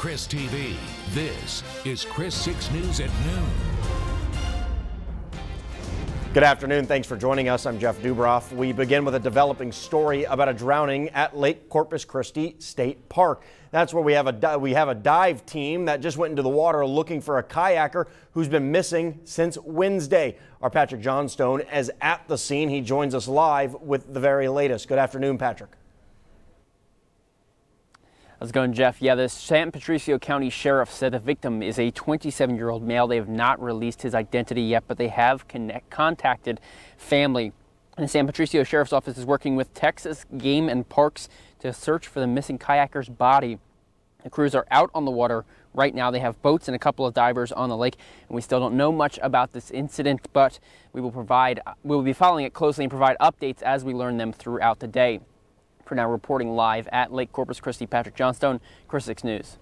KRIS TV, this is KRIS 6 News at noon. Good afternoon. Thanks for joining us. I'm Jeff Dubroff. We begin with a developing story about a drowning at Lake Corpus Christi State Park. That's where we have a we have a dive team that just went into the water looking for a kayaker who's been missing since Wednesday. Our Patrick Johnstone is at the scene. He joins us live with the very latest. Good afternoon, Patrick. How's it going, Jeff? Yeah, the San Patricio County Sheriff said the victim is a 27-year-old male. They have not released his identity yet, but they have connect, contacted family. And the San Patricio Sheriff's Office is working with Texas Game and Parks to search for the missing kayaker's body. The crews are out on the water right now. They have boats and a couple of divers on the lake, and we still don't know much about this incident, but we will provide, we will be following it closely and provide updates as we learn them throughout the day. For now, reporting live at Lake Corpus Christi, Patrick Johnstone, KRIS 6 News.